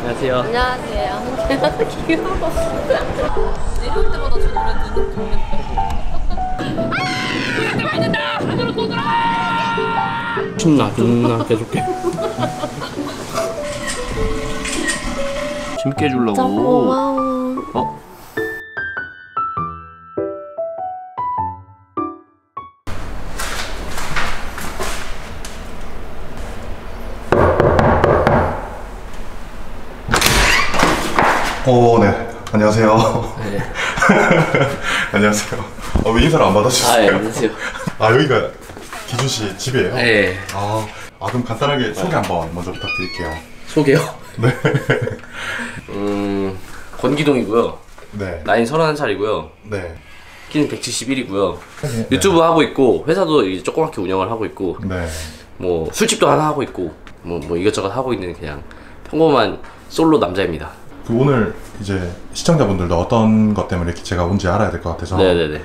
안녕하세요. 안녕하세요. 귀여워. 내려올 때마다 저 노래 듣는 신나 존나 계속해. 재밌게 해주려고. 고마워. 어? 어, 네. 안녕하세요. 네. 안녕하세요. 어, 왜 인사를 안 아, 받아주세요? 예, 안녕하세요. 아, 여기가 기준 씨 집이에요? 네. 아, 아, 그럼 간단하게 소개 한번 먼저 부탁드릴게요. 소개요? 네. 음, 권기동이고요. 네. 나이 31살이고요. 네. 키는 171이고요. 유튜브 하고 있고, 회사도 이제 조그맣게 운영을 하고 있고, 네. 뭐, 술집도 하나 하고 있고, 뭐, 뭐 이것저것 하고 있는 그냥 평범한 솔로 남자입니다. 그 오늘 이제 시청자분들도 어떤 것 때문에 이렇게 제가 온지 알아야 될 것 같아서 네네네.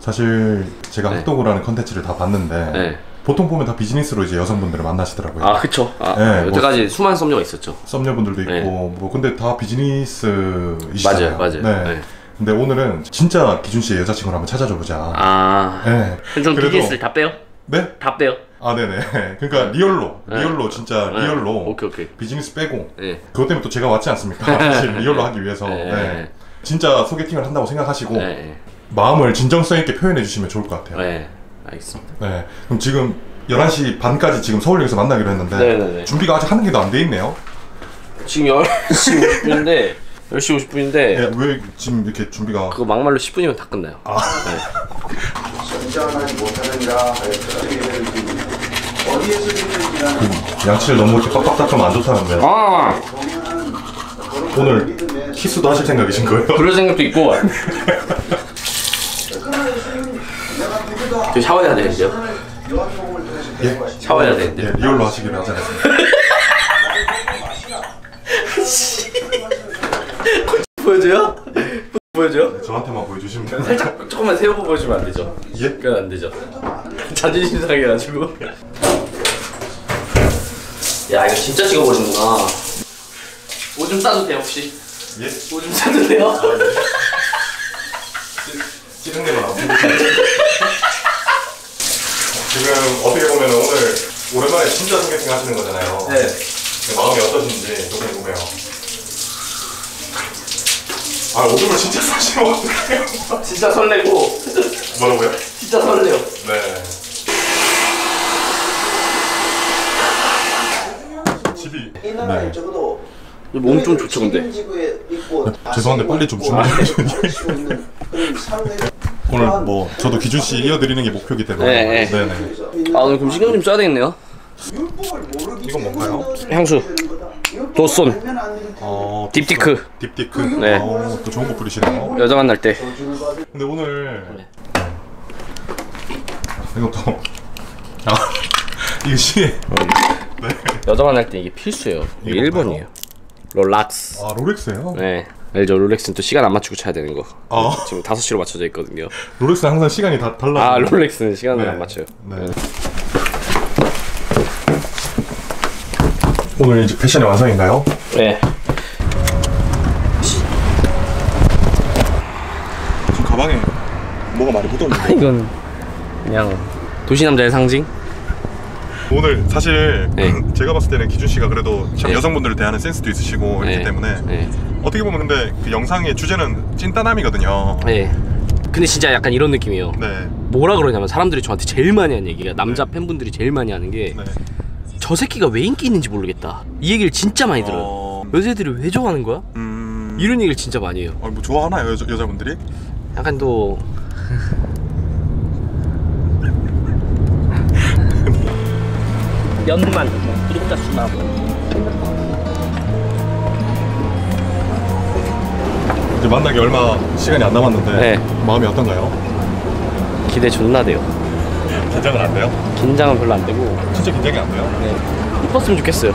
사실 제가 네. 학도구라는 컨텐츠를 다 봤는데 네. 보통 보면 다 비즈니스로 이제 여성분들을 만나시더라고요. 아, 그쵸. 아, 네, 여태까지 수많은 썸녀가 있었죠. 썸녀분들도 있고 네. 뭐 근데 다 비즈니스이시잖아요. 맞아요, 맞아요. 네. 네. 근데 오늘은 진짜 기준 씨의 여자친구를 한번 찾아줘 보자. 아. 네. 그럼 비즈니스를 다 빼요? 네? 다 빼요? 아 네네. 그러니까 real로 네. real로 진짜 네. real로 오케이, 오케이. 비즈니스 빼고 네. 그것 때문에 또 제가 왔지 않습니까? 사실 real로 하기 위해서. 네. 네. 진짜 소개팅을 한다고 생각하시고 네. 마음을 진정성 있게 표현해 주시면 좋을 것 같아요. 네. 알겠습니다. 네. 그럼 지금 11시 반까지 지금 서울역에서 만나기로 했는데 네네네. 준비가 아직 하나도 안 돼 있네요. 지금 10시 50분인데, 10시 50분인데, 네, 왜 지금 이렇게 준비가 그거 막말로 10분이면 다 끝나요. 아. 못하는가 하였다. 어디에서 듣는지라 는 양치를 너무 이렇게 빡빡 닦으면 안 좋다는데 아! 오늘 키스도 하실 생각이신 거예요? 그럴 생각도 있고. 저 샤워해야 되는데요? 예? 샤워해야 되는데. 예, 리얼로 하시기로 않았습니까? 보여줘요? 보여줘요? 저한테만 보여주시면 돼요. 살짝 조금만 세워보 보여주면 안 되죠? 예? 그건 안 되죠. 자존심 상해가지고. 야 이거 진짜 찍어버리는구나. 오줌 싸도 돼요 혹시? 예? 오줌 싸도 돼요? 찌른 데만 안 보고 지금 어떻게 보면 오늘 오랜만에 진짜 소개팅 하시는 거잖아요. 네. 마음이 어떠신지 좀 궁금해요. 아 오줌을 진짜 싸시면 어떡해요? 진짜 설레고 뭐라고요? 진짜 설레요. 네. 이이 나라에 네. 적어도 몸좀 좋죠 근데. 죄송한데 빨리 좀 상대 오늘 뭐 저도 기준 씨 이어드리는 게 목표이기 때문에 네, 네. 네네. 아 오늘 그럼 신경 좀 써야 되겠네요. 이건 뭔가요? 향수. 되는 어, 딥티크. 딥티크. 네. 어, 또 좋은 거 뿌리시네요. 여자 만날 때. 근데 오늘 이것도 아 이거 시 네. 여자 만날 때 이게 필수예요. 이게 1번이에요. 롤렉스. 아 롤렉스예요? 네. 알죠 롤렉스는 또 시간 안 맞추고 차야 되는 거. 아 지금 5시로 맞춰져 있거든요. 롤렉스는 항상 시간이 다 달라. 아 롤렉스는 시간을 네. 안 맞춰요. 네. 오늘 이제 패션의 완성인가요? 네. 지금 가방에 뭐가 많이 묻었는데 이건 그냥 도시 남자의 상징. 오늘 사실 네. 제가 봤을 때는 기준 씨가 그래도 참 네. 여성분들을 대하는 센스도 있으시고 네. 이렇기 때문에 네. 어떻게 보면 근데 그 영상의 주제는 찐따남이거든요. 네. 근데 진짜 약간 이런 느낌이에요. 네. 뭐라 그러냐면 사람들이 저한테 제일 많이 하는 얘기가 남자 팬분들이 제일 많이 하는 게 저 네. 새끼가 왜 인기 있는지 모르겠다. 이 얘기를 진짜 많이 들어요. 어... 여자애들이 왜 좋아하는 거야? 음... 이런 얘기를 진짜 많이 해요. 아, 뭐 좋아하나요 여자, 여자분들이? 약간 또 연만 구독자 수나 이제 만나기 얼마 시간이 안 남았는데 네. 마음이 어떤가요? 기대 존나 돼요. 긴장은 안 돼요? 긴장은 별로 안 되고 진짜 긴장이 안 돼요? 네. 이뻤으면 좋겠어요.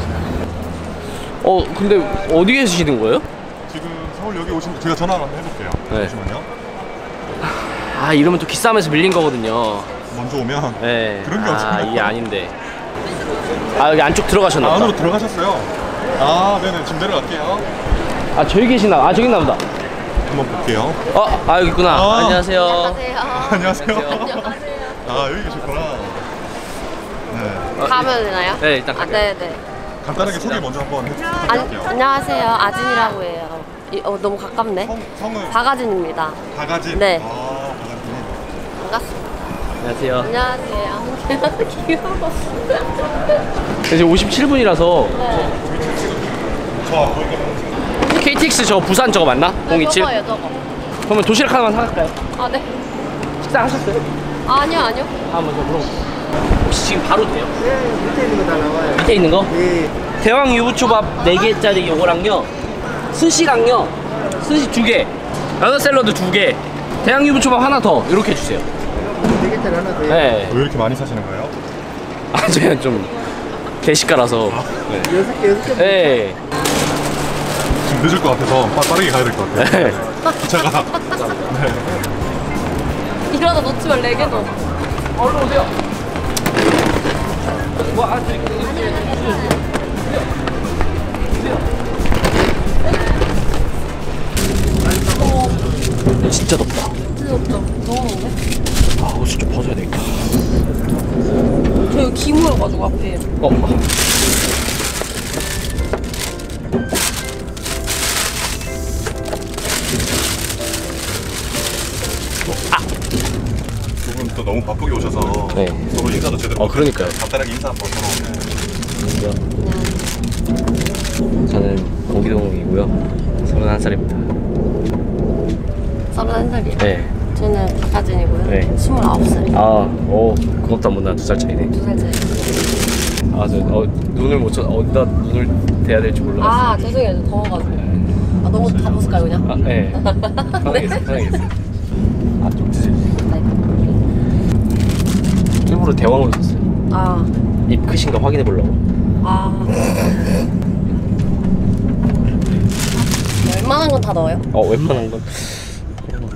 어 근데 어디에 계시는 거예요? 지금 서울 여기 오신 제가 전화 한번 해볼게요. 네. 잠시만요. 아 이러면 또 기싸움에서 밀린 거거든요. 먼저 오면 네. 그런 게아 어딨나요? 이게 아닌데. 아 여기 안쪽 들어가셨나 아, 보다. 안으로 들어가셨어요. 아, 네네. 지금 내려갈게요. 아 저기 계시나? 아 저기 있나 보다. 한번 볼게요. 어, 아 여기 있구나. 아. 안녕하세요. 안녕하세요. 아, 여기 계셨구나. 네. 가면 되나요? 네, 일단 아, 갈게요. 네, 네. 간단하게 소개 먼저 한번 해- 안, 부탁드릴게요. 안녕하세요. 아진이라고 해요. 이- 어, 너무 가깝네. 성, 성은 박아진입니다. 바가지? 네. 아, 바가지. 반갑습니다. 안녕하세요. 안녕하세요. 귀여워. 지금 57분이라서 저 보이게. KTX 저 부산 저거 맞나? 027? 저거예요, 저거. 그러면 도시락 하나만 사갈까요? 아, 네. 식사하셨어요? 아니요, 아니요. 아 먼저 물어볼게요. 혹시 지금 바로 돼요? 네, 밑에 있는 거 다 나와요. 밑에 있는 거? 네. 대왕 유부초밥 4개짜리 요거랑요. 스시랑요. 스시 2개. 연어 샐러드 2개. 대왕 유부초밥 하나 더. 이렇게 해주세요. 4개짜리 하나 더? 네. 왜 이렇게 많이 사시는 거예요? 아, 제가 좀 대식가라서. 네. 여섯 개, 여섯 개. 네. 지금 늦을 것 같아서 빠, 빠르게 가야 될 것 같아요. 네. 기차가. 이러다 놓치면 레게 넣어. 얼른 오세요. 뭐, 아, 저기. 진짜 덥다. 진짜 없죠? 너무 더운데? 아, 옷을 좀 벗어야 되겠다. 저 여기 기모여가지고 앞에. 어. 두 분 또 너무 바쁘게 오셔서 네. 서로 인사도 제대로 어, 그러니까요. 간단하게 인사 한번 서로. 저는 공기동이고요. 31살입니다. 31살이에요. 네. 저는 박하진이고요. 네. 29살. 아, 오, 그것도 안 못나 두 살 차이네. 2살 차이. 아, 저 어, 눈을 못 쳐, 어디다 눈을 대야 될지 몰라서. 아, 죄송해요. 저 더워가지고. 아, 너무 다 벗을까요, 그냥? 아, 네. 편하게 있어, 편하게 있어. 아, 좀 드세요. 네. 일부러 대왕으로 썼어요. 아, 입 크신가 확인해 보려고. 아. 웬만한 건 다 넣어요? 어, 웬만한 건.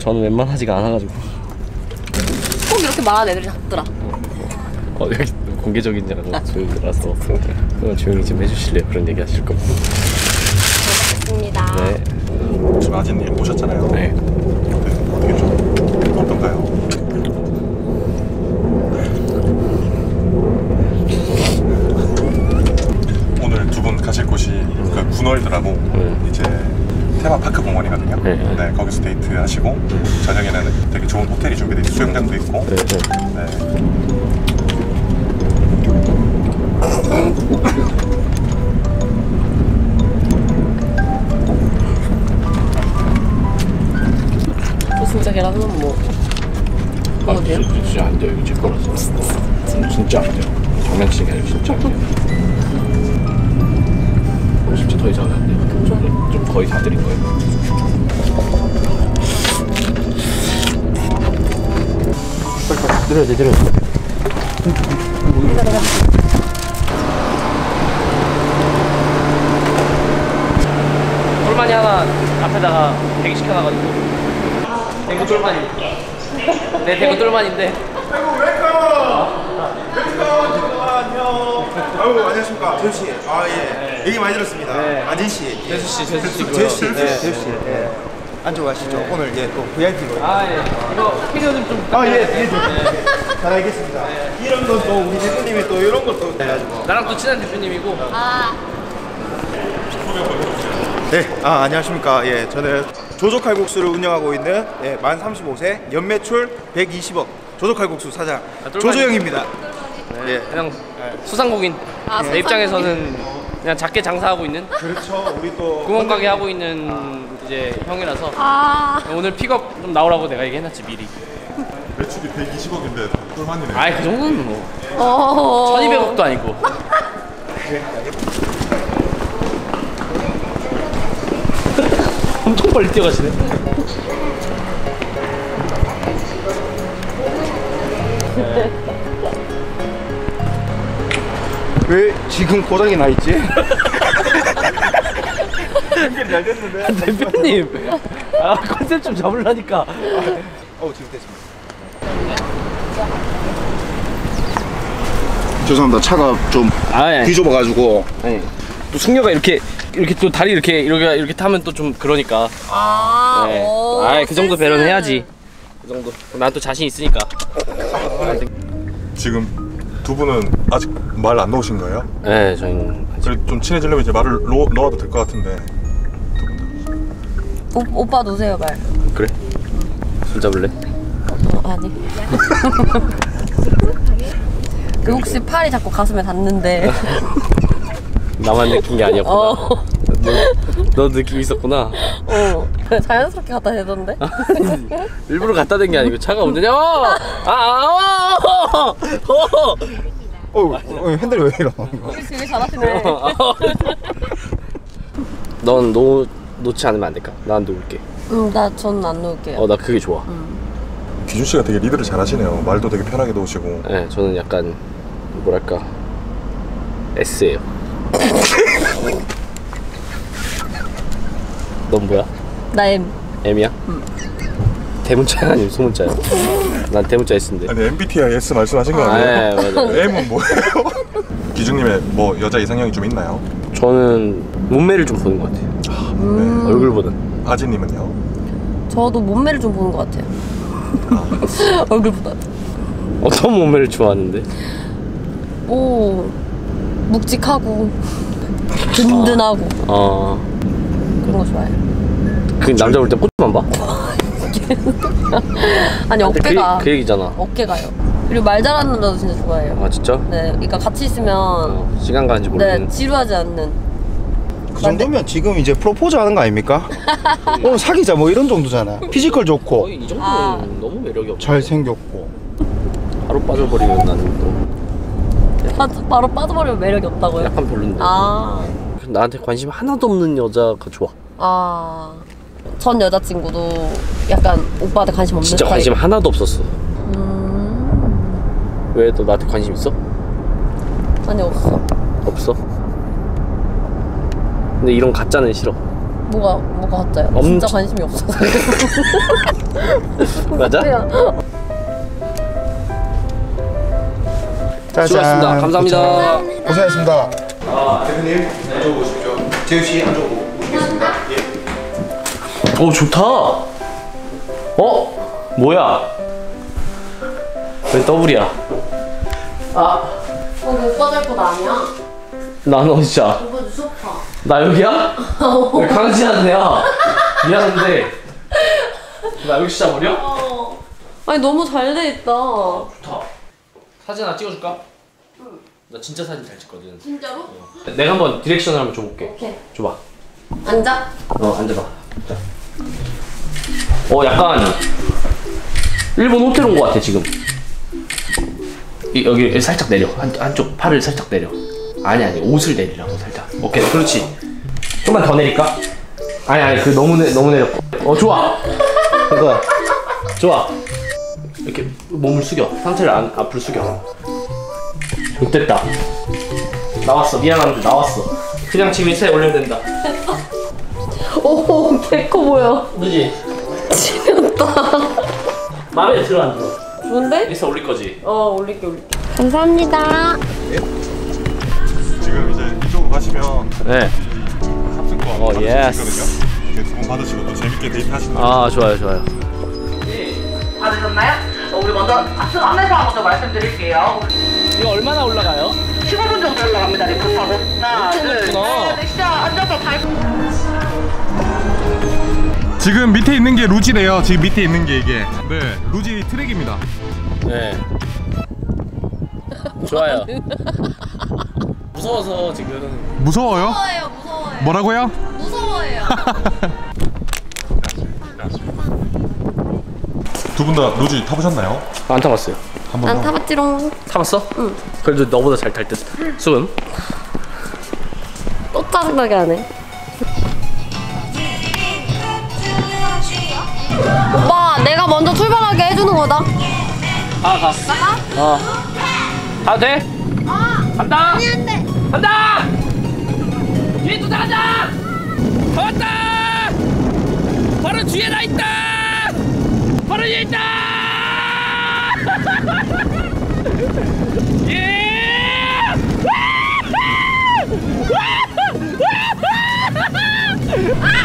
어, 저는 웬만하지가 않아가지고. 꼭 이렇게 말하는 애들이 작더라. 어, 여기 공개적인 자라고 조용히라서. 그럼 조용히 좀 해주실래요? 그런 얘기 하실 거면. 좋습니다. 네. 지금 아진님 오셨잖아요. 네, 대구 똘마니인데. 아유 안녕하십니까 재수 씨. 아 예. 얘기 많이 들었습니다. 아진 씨. 예. 재수 씨, 재수 씨고요. 재수 씨. 네. 재수 씨. 예. 안쪽 가시죠. 오늘 예 또 VIP로. 아, 예. 이거 피디오 좀아 예. 예. 예. 잘 알겠습니다. 이런 건또 우리 대표님이 또 이런 것도 해가지고. 나랑 또 친한 대표님이고. 아, 네. 아 안녕하십니까. 예. 저는 조조칼국수를 운영하고 있는 예, 만 35세 연매출 120억 조조칼국수 사장 아. 조조영입니다. 예. 그냥 수상국인 아, 내 입장에서는 그냥 작게 장사하고 있는 그렇죠. 우리 또 구멍가게 하고 있는 이제 형이라서 아. 오늘 픽업 좀 나오라고 내가 얘기해놨지 미리. 매출이 120억인데 꿀만이네. 아이 그 정도는 뭐 어. 1200억도 아니고. 엄청 빨리 뛰어가시네. 왜 지금 고장이 나 있지? 됐는데. 대표님, 아 컨셉 좀 잡으려니까. 어 지금 됐습니다. 죄송합니다. 차가 좀 아, 예. 뒤좁아가지고 아니 또 승려가 이렇게 이렇게 또 다리 이렇게 이렇게 이렇게 타면 또 좀 그러니까. 아, 네. 오, 아이 그 정도 센스. 배려는 해야지. 그 정도. 난 또 자신 있으니까. 지금 두 분은 아직 말안 놓으신 거예요? 네, 저희는 그래 좀 친해지려면 이제 말을 놓, 놓아도 될 것 같은데 오, 오빠 놓으세요 말. 그래. 손 잡을래? 어, 아니. 그 혹시 팔이 자꾸 가슴에 닿는데. 나만 느낀 게 아니었구나. 어, 너, 너 느낌 있었구나. 어. 자연스럽게 갖다 대던데. 일부러 갖다 댄 게 아니고 차가 운전이 어! 아, 아, 어! 어! 어, 어 핸들이 왜 이러? 되게 잘하시네. 넌 놓, 놓지 않으면 안 될까? 난 놓을게. 음, 나전 안 놓을게요. 어, 나 그게 좋아. 기준 씨가 되게 리드를 잘하시네요. 말도 되게 편하게 놓으시고 네, 저는 약간 뭐랄까 S예요. 넌 뭐야? 나 M. M이야? 대문자야 아니면 소문자야? 난 대문자 S인데. 아니 MBTI S 말씀하신 거 아, 아니에요? 네, 맞아. M은 뭐예요? 기준님의 뭐 여자 이상형이 좀 있나요? 저는 몸매를 좀 보는 것 같아요. 네. 얼굴보단. 아지님은요? 저도 몸매를 좀 보는 것 같아요. 얼굴보다. 어떤 몸매를 좋아하는데? 오, 묵직하고 든든하고 어, 그런 거 좋아해요. 그 남자 볼 때 꽃만 봐. 아니 근데 어깨가 그, 그 얘기잖아. 어깨가요. 그리고 말 잘하는 남자도 진짜 좋아해요. 아 진짜? 네, 그러니까 같이 있으면 어, 시간 가는지 네 모르는. 지루하지 않는. 그 정도면 지금 이제 프로포즈 하는 거 아닙니까? 오늘 사귀자 뭐 이런 정도잖아. physical 좋고 거의 이 정도면 아. 너무 매력이 없어. 잘생겼고 바로 빠져버리면 나는 또 바, 바로 빠져버리면 매력이 없다고요? 약간 별론데. 아, 나한테 관심 하나도 없는 여자가 좋아. 아. 전 여자친구도 약간 오빠한테 관심 없는 진짜 관심 하나도 없었어. 음, 왜 너 나한테 관심 있어? 아니 없어. 없어? 근데 이런 가짜는 싫어. 뭐가 뭐가 가짜요? 엄청- 진짜 관심이 없어서. 맞아? 짜잔. 수고하셨습니다. 감사합니다. 고생하셨습니다. 아 대표님 앉아 보십시오. 재우 씨 앉아 보겠습니다. 예. 오 좋다. 어? 뭐야? 왜 더블이야? 아, 어, 오빠 잘것 아니야? 나는 어디야? 오빠 소파. 나 여기야? 왜 강진한데야? 미안한데. 나 여기 진짜 버려? 어. 아니 너무 잘 돼 있다. 좋다. 사진 하나 찍어줄까? 나 진짜 사진 잘 찍거든. 진짜로? 내가 한번 디렉션을 한번 줘볼게. 오케이. 줘봐. 앉아. 어 앉아봐. 자. 어 약간 일본 호텔 온 것 같아 지금. 이, 여기 살짝 내려. 한, 한쪽 팔을 살짝 내려. 아니 아니 옷을 내리라고 살짝. 오케이 그렇지. 좀만 더 내릴까? 아니 아니 그 너무 내 너무 내렸고. 어 좋아. 그거 좋아. 이렇게 몸을 숙여. 상체를 안, 앞으로 숙여. 됐다. 나왔어. 미안한데 나왔어. 그냥 지금 인스타에 올리면 된다. 오, 개커 보여. 그지? 지렸다. 마음에 들어 안 들어? 좋은데? 인스타 올릴 거지? 어, 올릴게, 올릴게. 감사합니다. 지금 이제 이쪽으로 가시면 네. 탑승권 어, 받으실 yes. 수 있거든요. 두분 받으시고 또 재밌게 데이트하시는 아 좋아요 좋아요. 받으셨나요? 어, 우리 먼저 앞서 안내사 먼저 말씀드릴게요. 이거 얼마나 올라가요? 15분 정도 올라갑니다. 리프트 타고. 하나, 둘, 높구나. 셋, 시작. 앉아서 발. 지금 밑에 있는 게 루지래요. 지금 밑에 있는 게 이게 네 루지 트랙입니다. 네. 좋아요. 무서워서 지금. 무서워요? 무서워요, 무서워요. 뭐라고요? 무서워요. 두 분다 루지 타보셨나요? 안 타봤어요. 한 난 번. 더. 타봤지롱. 타봤어? 응. 그래도 너보다 잘 탈 듯. 수은? 또 짜증나게 하네. 오빠, 내가 먼저 출발하게 해주는 거다. 가 가. 어. 가도 돼? 어. 간다. 아니 안 돼. 간다. 뒤에 또. 더 왔다. 바로 뒤에 나 있다. これにいた Ah!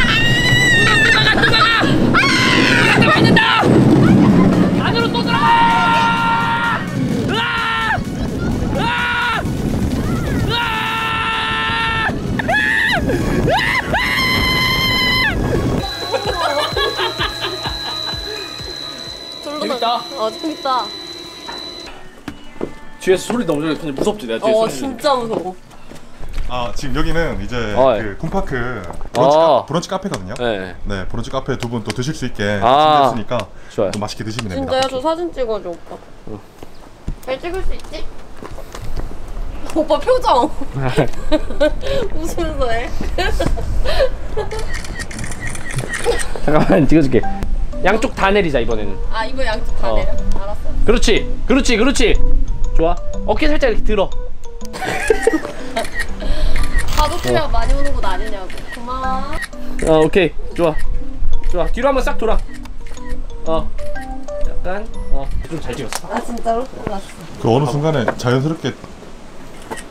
뒤에서 소리 너무 좋아. 근데 무섭지 내가 뒤에 어. 진짜 무서워. 아 지금 여기는 이제 어, 그 쿤파크 브런치, 아. 카, 브런치 카페거든요. 네. 네, 브런치 카페 두 분 또 드실 수 있게 아. 준비했으니까 좋아요. 또 맛있게 드시면 됩니다. 진짜요? 저 사진 찍어줘 오빠. 잘 찍을 수 있지? 오빠 표정. 웃으면서 해. 잠깐만 찍어줄게. 양쪽 다 내리자 이번에는. 아 이거 양쪽 다 어. 내려. 알았어. 그렇지, 그렇지, 그렇지. 좋아. 어깨 살짝 이렇게 들어. 가족들이랑 많이 오는 곳 아니냐고. 고마워. 어, 오케이. 좋아. 좋아. 뒤로 한번 싹 돌아. 어. 약간 어. 좀 잘 찍었어. 아 진짜로? 그 어느 순간에 자연스럽게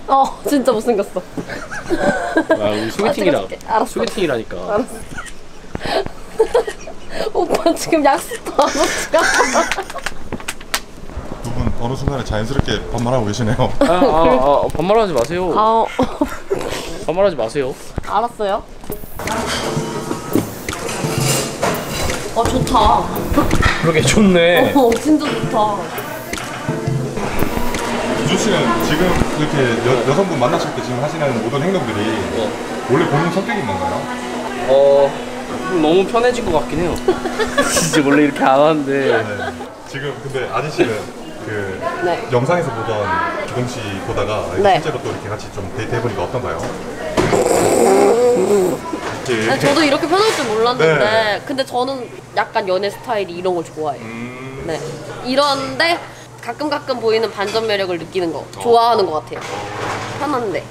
어 진짜 못생겼어. 아, 우리 소개팅이라. 아, 찍어줄게. 알았어. 소개팅이라니까. 오빠 지금 약속도 안분 어느 순간에 자연스럽게 반말하고 계시네요. 아, 아, 아, 반말하지 마세요. 아 반말하지 마세요. 알았어요. 어 좋다. 그러게 좋네. 어 진짜 좋다. 유준 씨는 지금 이렇게 여, 여성분 만나실 때 지금 하시는 모든 행동들이 원래 본인 성격인 건가요? 어, 너무 편해진 것 같긴 해요. 진짜 원래 이렇게 안 하는데. 네. 지금 근데 아진 씨는 그 네. 영상에서 보던 기동 씨 보다가 네. 실제로 또 이렇게 같이 좀 데이트 해보니까 어떤가요? 네. 아니, 저도 이렇게 편할 줄 몰랐는데 네. 근데 저는 약간 연애 스타일이 이런 걸 좋아해요. 음, 네. 이런데 가끔 가끔 보이는 반전 매력을 느끼는 거 좋아하는 것 같아요. 편한데.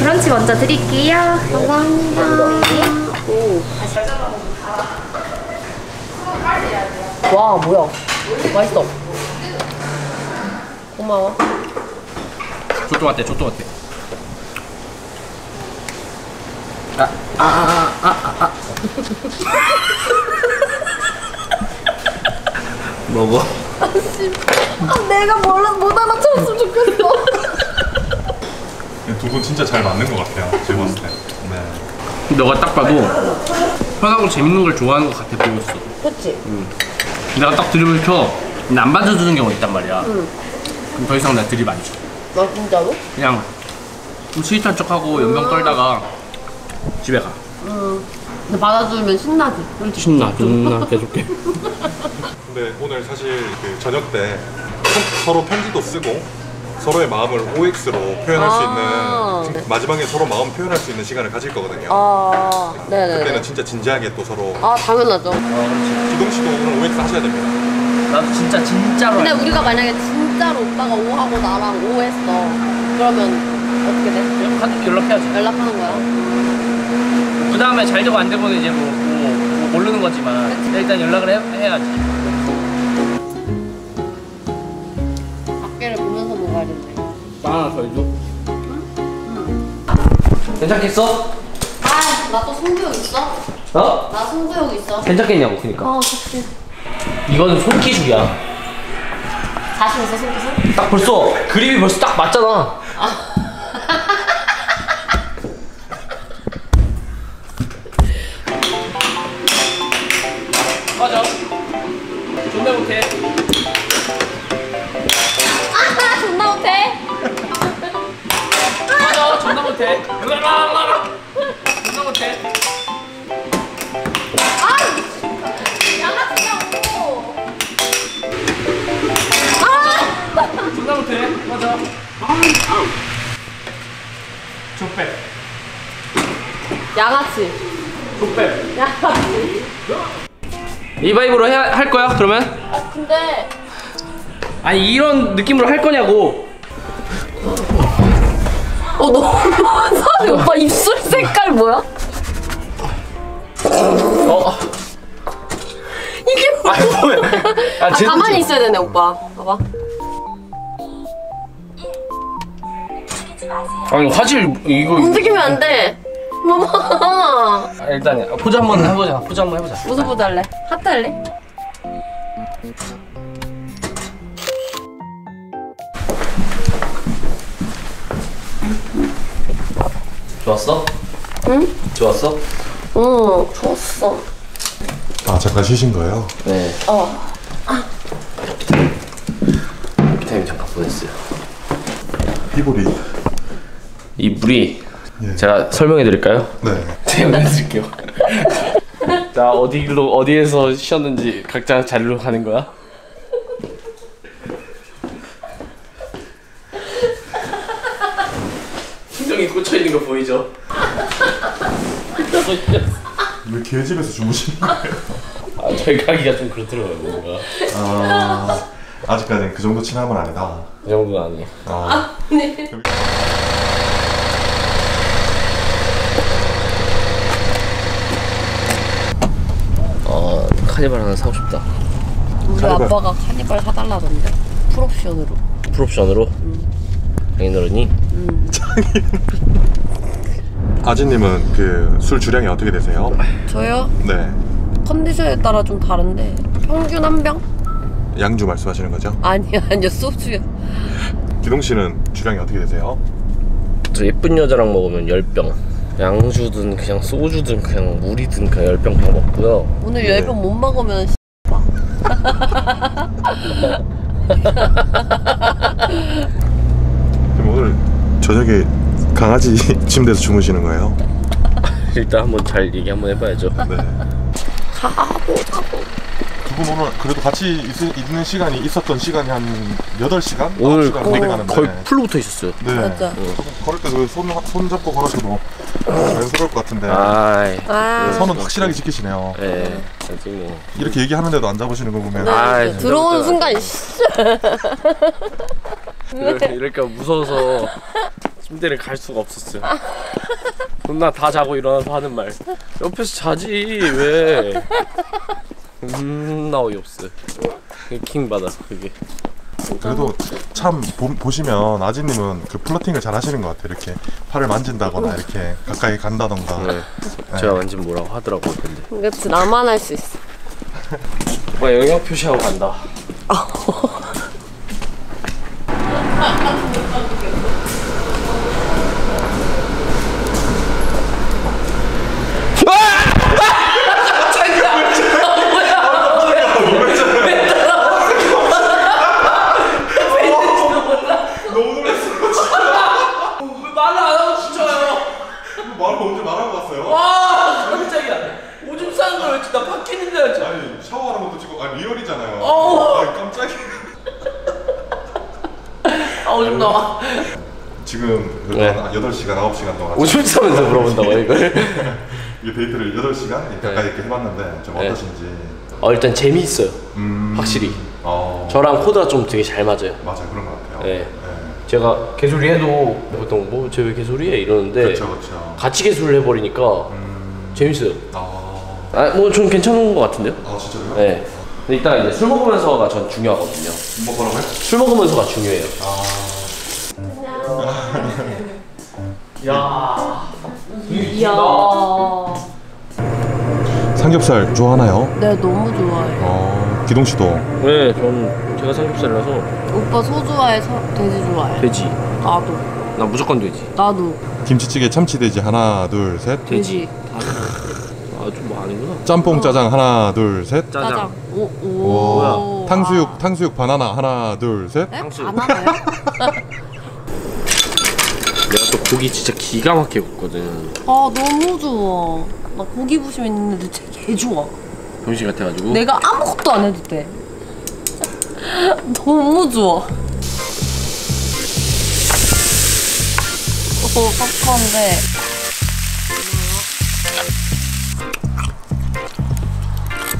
브런치 먼저 드릴게요. 감사합니다. 오. 와 뭐야? 맛있어. 고마워. 조또 같대, 조또 같대. 먹어. 아, 내가 몰라 못 알아들었으면 좋겠어. 두 분 진짜 잘 맞는 것 같아요. 제가 봤을 때. 네. 너가 딱 봐도 편하고 재밌는 걸 좋아하는 것 같아 보였어. 그렇지. 내가 딱. 근데 안 받아주는 경우가 있단 말이야. 그럼 더 이상 나 드립 안 쳐. 나 진짜로? 그냥 좀 스윗한 척하고 연병 떨다가 집에 가. 근데 받아주면 신나지. 신나, 존나 계속해. 근데 오늘 사실 그 저녁 때 서- 서로 편지도 쓰고 서로의 마음을 OX로 표현할 아. 수 있는 마지막에 서로 마음 표현할 수 있는 시간을 가질 거거든요. 아, 네네. 그때는 진짜 진지하게 또 서로 아 당연하죠. 기동 씨도 오늘 OX 하셔야 됩니다. 나도 진짜 진짜로. 근데 우리가 만약에 진짜로 오빠가 O 하고 나랑 O 했어. 그러면 어떻게 돼? 카톡 연락해야지. 연락하는 거야? 그 다음에 잘 되고 안 되고는 이제 뭐, 뭐, 뭐 모르는 거지만 일단 연락을 해, 해야지. 밖에를 보면서 먹어야 된대. 빵 하나 더 해줘. 괜찮겠어? 아, 나또 승부욕 있어? 어? 나 승부욕 있어. 괜찮겠냐고 그니까. 어, 좋지. 이거는 손기술이야. 자신 있어, 승부욕? 딱 벌써 그림이 벌써 딱 맞잖아. 맞아. 못해. 맞아. 족배. 양아치. 족배. 양아치. 이 바이브로 해, 할 거야? 그러면? 아, 근데. 아니 이런 느낌으로 할 거냐고. 어, 너무 이상해. 오빠 입술 색깔 뭐야? 어. 이게 뭐야? 아, 아, 쟤도 가만히 좀- 있어야 되네, 오빠. 봐봐. 아니 화질 이거 움직이면 안 돼. 봐봐. 아, 일단 포즈 한번 해보자. 포즈 한번 해보자. 무슨 포즈 할래? 하트 할래? 좋았어? 응? 좋았어? 응, 좋았어. 아 잠깐 쉬신 거예요? 네. 어. 비타민 잠깐 보냈어요. 피부리. 이 물이 제가 설명해 드릴까요? 네. 제가 해드릴게요. 자 어디로 어디에서 쉬었는지 각자 자리로 가는 거야. 심정이 꽂혀 있는 거 보이죠? 왜 개집에서 주무시는 거예요? 아 저희 가기가 좀 그렇더라고요 뭔가 아, 아직까지는 그 정도 친함은 아니다. 그 정도는 아니에요. 아, 어 카니발 하나 사고 싶다. 우리 카니발. 아빠가 카니발 사달라던데. 풀옵션으로. 풀옵션으로. 장인어른이 아지님은 그 술 주량이 어떻게 되세요? 저요? 네. 컨디션에 따라 좀 다른데 평균 한 병? 양주 말씀하시는 거죠? 아니요 아니요 소주요. 기동 씨는 주량이 어떻게 되세요? 저 예쁜 여자랑 먹으면 10병. 양주든 그냥 소주든 그냥 물이든 그냥 10병 다 먹고요. 오늘 네. 열병 못 먹으면 그럼 오늘 저녁에 강아지 침대에서 주무시는 거예요? 일단 한번 잘 얘기 한번 해봐야죠. 네. 자고 자고. 오늘 그래도 같이 있, 있는 시간이 있었던 시간이 한 8시간? 오늘 9시간 넘게 가는데 거의 풀로 붙어 있었어요. 네. 맞아. 걸을 때손 손 잡고 걸어줘도 자연스러울 것 같은데 아이, 아. 선은 확실하게 지키시네요 예, 아직 뭐. 이렇게 얘기하는데도 안 잡으시는 거 보면 아이, 들어오는 순간 이럴까 무서워서 침대를 갈 수가 없었어요. 존나 다 자고 일어나서 하는 말. 옆에서 자지 왜? 존나 어이없어. 킹 받아 그게. 그래도 참 보, 시면 아지님은 그 플러팅을 잘 하시는 것 같아요 이렇게 팔을 만진다거나 이렇게 가까이 간다던가 네. 제가 완전 뭐라고 하더라고요 근데. 그치 나만 할 수 있어. 오빠 영역 표시하고 간다. 말을 안 하고 진짜요. 말을 언제 말하고 왔어요? 와 깜짝이야. 오줌 싸는 걸 왜? 나 왜? 아니 샤워하는 것도 지금 아 real이잖아요 어. 아 깜짝이야 아 오줌 나와. 지금 네. 한 8시간 9시간 동안 오줌 싸면서 물어본다고 이걸? 이 데이트를 8시간 가까이 이렇게 해봤는데 좀 네. 어떠신지 어 일단 재미있어요. 음, 확실히. 어 저랑 코드가 좀 되게 잘 맞아요. 맞아요 그런 것 같아요 네. 제가 개소리 해도 보통 뭐 쟤 왜 개소리 해 이러는데 그렇죠 그렇죠 같이 개소리를 해버리니까 재밌어요. 아, 아 뭐 좀 괜찮은 것 같은데요? 아 진짜요? 네. 근데 이따 이제 술 먹으면서가 전 중요하거든요. 뭐 뭐라고요? 술 먹으면서가 중요해요. 야. 이야. 삼겹살 좋아하나요? 네 너무 좋아해. 어 기동 씨도 네, 전 제가 삼겹살이라서 오빠 소 좋아해, 서, 돼지 좋아해. 돼지. 나도. 나 무조건 돼지. 나도. 김치찌개 참치돼지 하나 둘 셋 돼지. 아니구나. 짬뽕 짜장 하나 둘 셋 짜장. 짜장. 오, 오. 오, 탕수육 탕수육 바나나 하나 둘셋 네? 탕수육. 바나나요? 내가 또 고기 진짜 기가 막히게 굽거든. 아 너무 좋아. 나 고기 부심 있는데 진짜 개 좋아. 병신 같아가지고. 내가 아무것도 안 해도 돼. 너무 좋아. 어, 팝콘인데.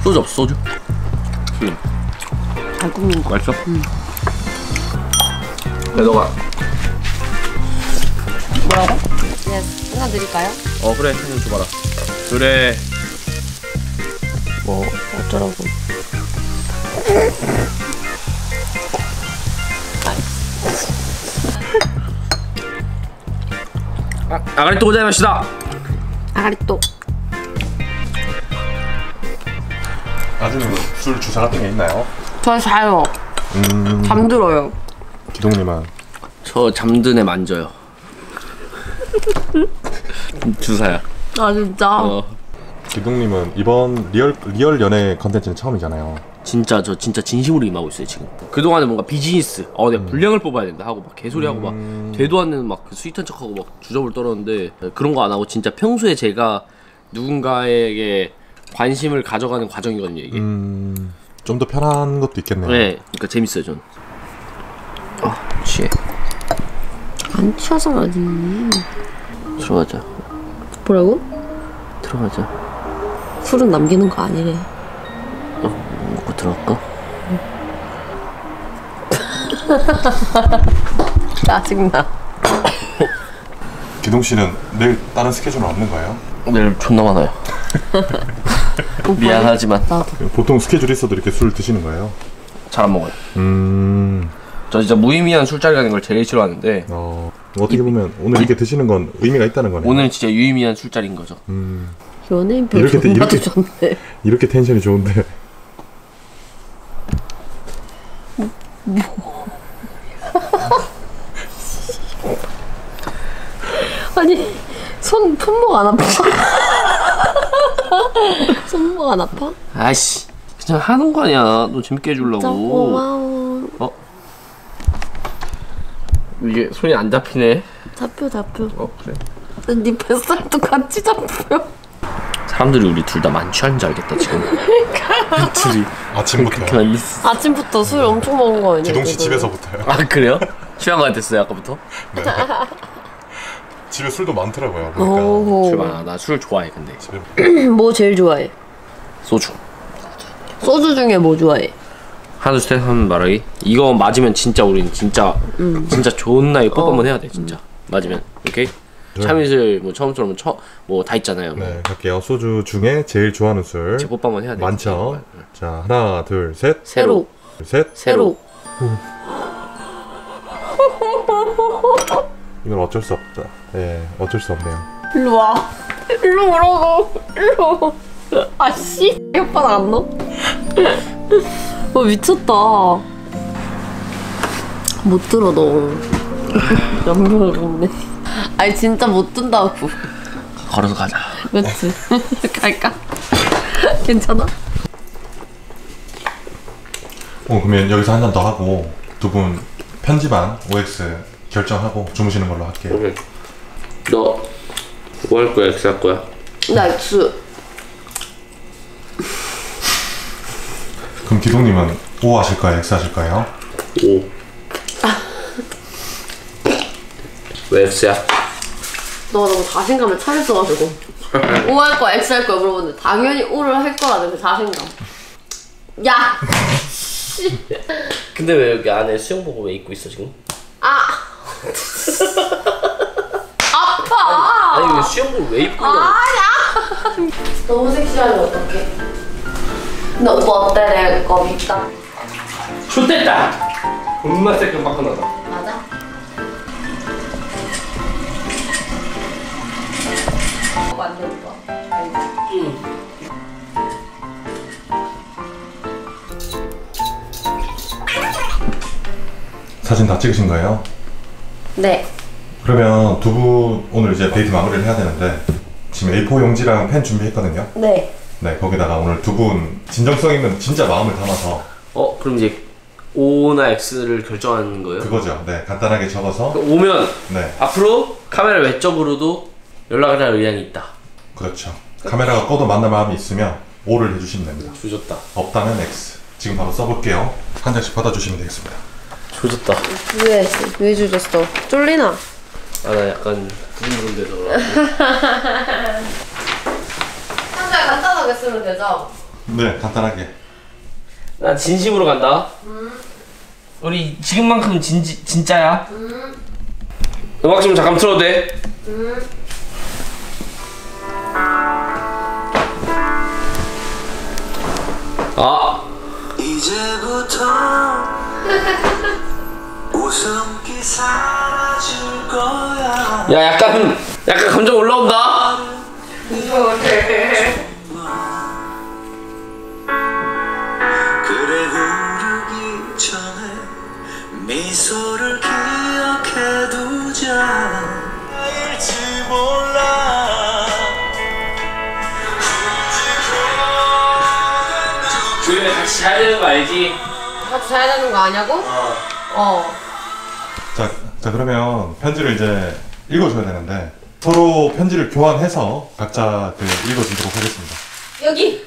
소주 없어 소주? 응. 잘 굽는다. 맛있어? 응. 야 너가. 뭐라고? 네, 하나 드릴까요? 어 그래 한잔 줘봐라. 그래. 뭐 어쩌라고? 아 아가리 또 고자이마시다. 아가리또. 아직은 술 주사 같은 게 있나요? 저 자요. 음 잠들어요. 기동님은 저 잠든 애 만져요. 주사야. 아 진짜? 어. 기동님은 이번 real real 연애 컨텐츠는 처음이잖아요 진짜 저 진짜 진심으로 임하고 있어요 지금 그 동안에 뭔가 비즈니스 어 내가 분량을 뽑아야 된다 하고 막 개소리 하고 막 되도 않는 막 그 sweet한 척하고 막 주접을 떨었는데 그런 거 안 하고 진짜 평소에 제가 누군가에게 관심을 가져가는 과정이거든요 이게. 음, 좀 더 편한 것도 있겠네요. 네 그러니까 재밌어요 저는 아 취해. 안 취해서 어디 들어가자. 뭐라고? 들어가자. 술은 남기는 거 아니래. 먹고 들어갈까? 짜증나. 기동 씨는 내일 다른 스케줄은 없는 거예요? 내일 존나 많아요 미안하지만. 보통 스케줄 있어도 이렇게 술 드시는 거예요? 잘 안 먹어요. 음, 저 진짜 무의미한 술자리 가는 걸 제일 싫어하는데 어, 어떻게 보면 오늘 이렇게 드시는 건 의미가 있다는 거네요. 오늘 진짜 유의미한 술자리인 거죠. 음, 연예인 별 이렇게 존나 이렇게- 좋네. 이렇게 텐션이 좋은데. 아니 손 손목 안 아파? 손목 안 아파? 아이씨 그냥 하는 거 아니야 너 재밌게 해주려고 고마워 어? 이게 손이 안 잡히네 잡혀 잡혀 어 그래 네 뱃살도 같이 잡혀 사람들이 우리 둘 다 만취한 줄 알겠다 지금 둘이 아침부터. 아침부터 술 엄청 먹은 거 아니야? 기동 씨? 집에서부터요. 아 그래요? 취한 거 같았어요 아까부터? 집에 술도 많더라고요. 보니까 오. 출발 나술 좋아해 근데 집에 뭐 제일 좋아해? 소주 소주 중에 뭐 좋아해? 하나 둘셋 하면 말하기 이거 맞으면 진짜 우린 진짜 진짜 좋은 나이 뽀뽀 한번 해야 돼 진짜 맞으면 오케이? 참이슬 뭐 처음처럼 처뭐 다 있잖아요 네, 갈게요. 소주 중에 제일 좋아하는 술제 뽀뽀 한번 해야 돼 많죠. 자, 하나, 둘, 셋, 새로 둘, 셋. 새로. 이건 어쩔 수 없다. 예, 어쩔 수 없네요. 일로 와. 일로 오라고. 일로. 아씨. 오빠 안 넣어? 어 미쳤다. 못 들어 너. 연명을 없네. 아니 진짜 못 든다고. 걸어서 가자 그렇지. 갈까? 괜찮아? 어, 그러면 여기서 한 잔 더 하고 두 분 편집안 OX 결정하고 주무시는 걸로 할게요. 오케이 너뭐 할 거야 X 할 거야? 나액 그럼 기동님은 O 하실까요? X 하실까요? 오. 왜 X야? 너 너무 자신감을 차렸어가지고. O 할 거야, X 할 거야 물어보는데 당연히 O를 할 거라는 그 자신감. 야. 근데 왜 여기 안에 수영복을 왜 입고 있어 지금? 아. 아파. 아니 왜 수영복을 왜 입고 있냐? 너무 섹시하면 어떡해? 너 오빠 어때? 내가 거 믿다. 좋댔다. 존나 새끈 바꿔놔다. 맞아? 오빠 안. 알지? 사진 다 찍으신 거예요? 네. 그러면 두 분 오늘 이제 데이트 마무리를 해야 되는데 지금 A4 용지랑 펜 준비했거든요. 네. 네, 거기다가 오늘 두 분 진정성 있는 진짜 마음을 담아서 어 그럼 이제 O나 X를 결정하는 거예요? 그거죠. 네, 간단하게 적어서 오면 네, 앞으로 카메라 외적으로도 연락을 할 의향이 있다. 그렇죠. 카메라가 꺼도 만날 마음이 있으면 O를 해주시면 됩니다. 조졌다. 없다면 X. 지금 바로 써볼게요. 한 장씩 받아주시면 되겠습니다. 조졌다. 왜? 왜 주셨어? 쫄리나? 아 나 약간. 한자 간단하게 쓰면 되죠? 네, 간단하게. 난 진심으로 간다. 우리 지금만큼 진 진짜야. 음악 좀 잠깐 틀어도 돼? 아 이제부터 웃음기 사라질 거야 야 약간 약간 감정 올라온다. 미소를 기억해두자 나일지 몰라 우리 같이 되는 거 알지? 같이 자야 되는 거 아냐고? 어. 어. 자, 자 그러면 편지를 이제 읽어줘야 되는데 서로 편지를 교환해서 각자 그 읽어주도록 하겠습니다. 여기.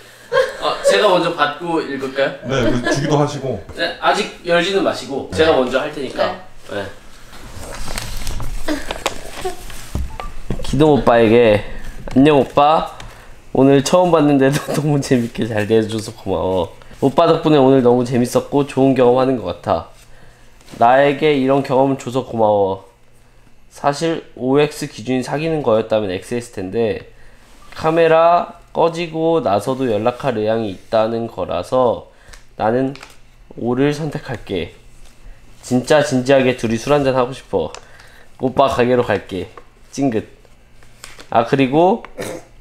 어, 제가 먼저 받고 읽을까요? 네, 그 주기도 하시고 네, 아직 열지는 마시고 제가 먼저 할 테니까. 네. 기동 오빠에게 안녕 오빠. 오늘 처음 봤는데도 너무 재밌게 잘 대해줘서 고마워. 오빠 덕분에 오늘 너무 재밌었고 좋은 경험하는 것 같아. 나에게 이런 경험을 줘서 고마워. 사실 OX 기준이 사귀는 거였다면 X였을 텐데 카메라 꺼지고 나서도 연락할 의향이 있다는 거라서 나는 O를 선택할게. 진짜 진지하게 둘이 술 한잔 하고 싶어. 오빠 가게로 갈게. 찡긋. 아 그리고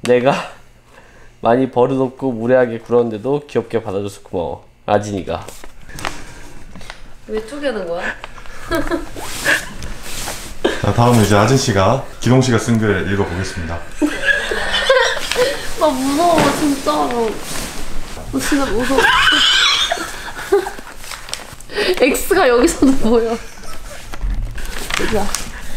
내가 많이 버릇없고 무례하게 굴었는데도 귀엽게 받아줘서 고마워. 아진이가. 왜 쪼개는 거야? 자, 다음은 이제 아진 씨가 기동 씨가 쓴 글 읽어보겠습니다. 나 무서워 진짜로. 나 진짜 무서워. X가 여기서도 보여.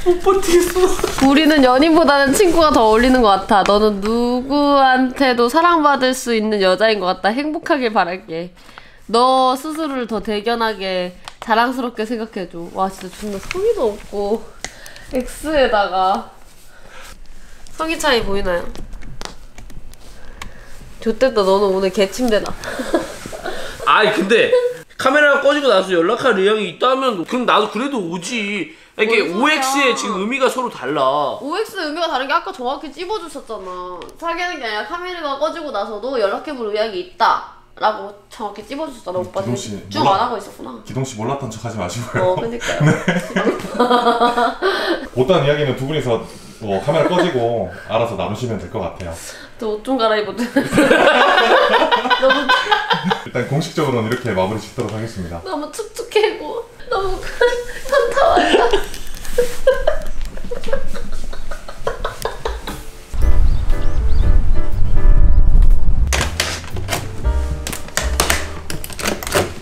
못 버티겠어. 우리는 연인보다는 친구가 더 어울리는 것 같아. 너는 누구한테도 사랑받을 수 있는 여자인 것 같다. 행복하길 바랄게. 너 스스로를 더 대견하게 자랑스럽게 생각해줘. 와 진짜 존나 성의도 없고 X에다가 성의 차이 보이나요? 좋댔다 너는 오늘 개침대다 아니 근데 카메라가 꺼지고 나서 연락할 의향이 있다면 그럼 나도 그래도 오지. 이게. OX의 지금 의미가 서로 달라. OX 의미가 다른 게 아까 정확히 찝어주셨잖아 사귀는 게 아니라 카메라가 꺼지고 나서도 연락해볼 의향이 있다 라고 정확히 찝어주셨잖아 오빠 몰라- 안 하고 있었구나 기동 씨 몰랐던 척 하지 마시고요. 어 그니까요 못다한 이야기는 두 분이서 뭐 카메라 꺼지고 알아서 나누시면 될 것 같아요. 저옷좀 갈아입어도 너무 일단 공식적으로는 이렇게 마무리 짓도록 하겠습니다. 너무 축축해고 너무 현타와요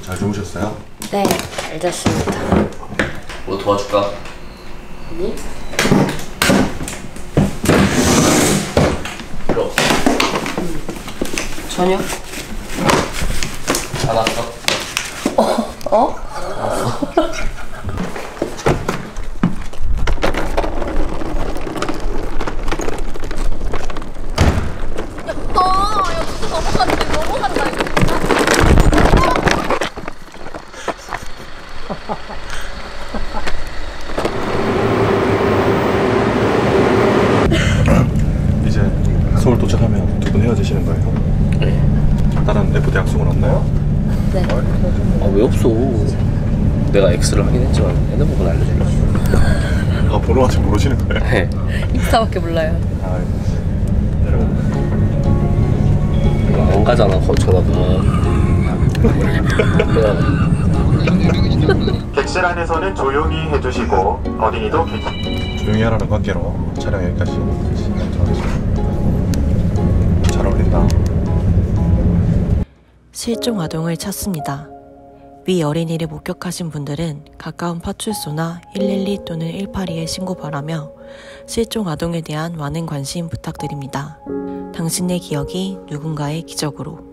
잘 주무셨어요? 네 잘 잤습니다 뭐 도와줄까? 아니 필요 없어. 전혀 알았어. 어? 어, 이거. 이제 서울 도착하면 두 분 헤어지시는 거예요? 네. F 대학생은 없나요? 아왜 없어? 내가 X를 하긴 했지만 핸드폰 알려줄게. 아 번호 아직 모르시는 거예요? 네. 인스타밖에 몰라요. 아, 여러분 안 가잖아 거- 전화가. 객실 조용히 해주시고 어린이도 조용히 하라는 관계로 촬영 여기까지 진행하겠습니다. 실종 아동을 찾습니다. 위 어린이를 목격하신 분들은 가까운 파출소나 112 또는 182에 신고 바라며 실종 아동에 대한 많은 관심 부탁드립니다. 당신의 기억이 누군가의 기적으로.